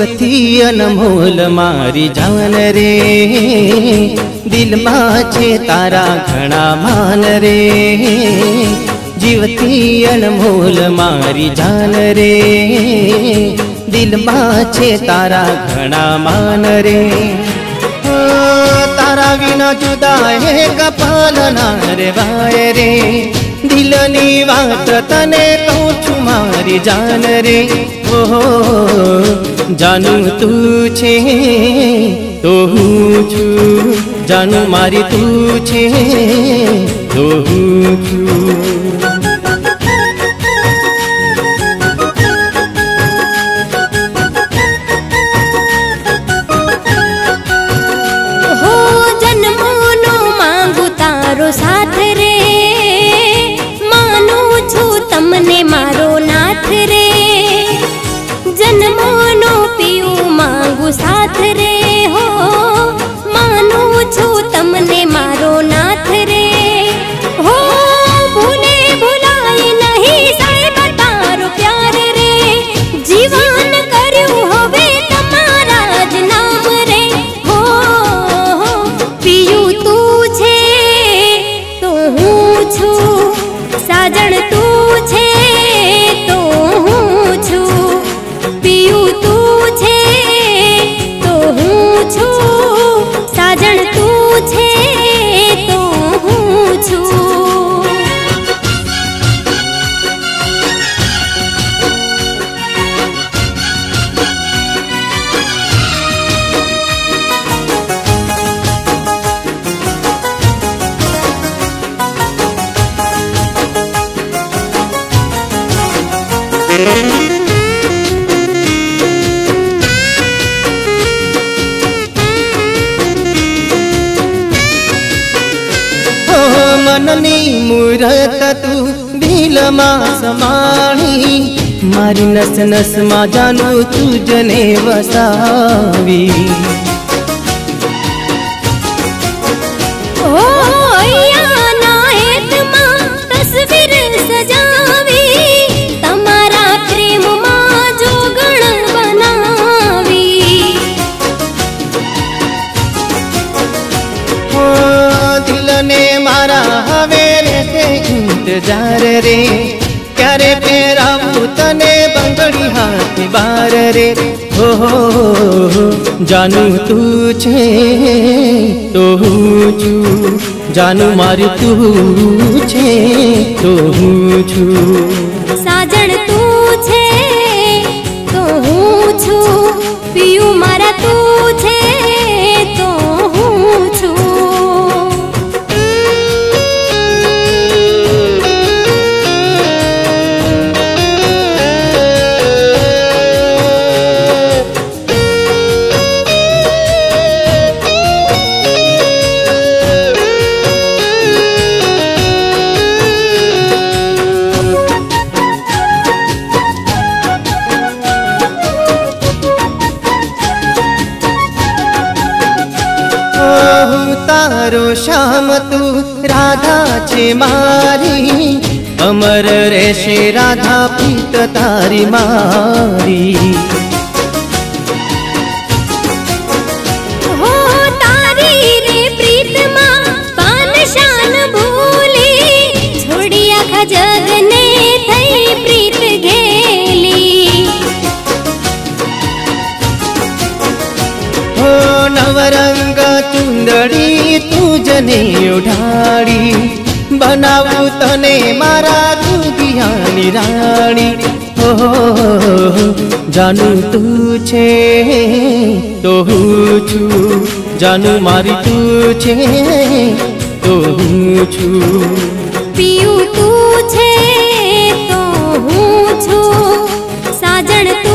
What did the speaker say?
જીવથી અનમોલ મારી જાન રે દિલમાં છે તારા ઘણા માન રે જીવતી અનમોલ મારી જાન રે દિલમાં છે તારા ઘણા માન રે તારા વિના જુદા હે કપાલ ના રે વાય રે દિલની વાત તને કહું છું, મારી જાન રે. ઓહો, જાનું તું છે, તો હું છું. જાનું મારી તું છે, તો હું છું. રે હો, માનું છું તમને મારો નાથ હો, ભૂલે ભૂલાય નહીં સાહેબ, તારો પ્યાર રે. જીવન કર્યું હવે તમારા જ રે. હો, પીયું તું છે, તો હું છું સાજણ તું. મનની મૂરત તું દિલમાં સમાણી મારી નસ નસમાં જાનું તુજને વસાવી ઓ દિલને મારા હવે રહેશે ઇંતજાર રે. ક્યારે પહેરાવું તને બંગડી હાથ બાર રે. હો, જાનું તું છે તો હું છું. જાનું મારું તું છે તો હું છું. સાજણ તું તારો શ્યામ તું રાધા છે મારી અમર રહેશે રાધા પ્રીત તારી મારી ઉઢાડી બનાવું તને મારા દુધિયાની રાણી. હો જાનું તું છે, તો હું છું. જાનું મારી તું છે, તો હું છું. પિયું તું છે, તો હું છું. સાજણ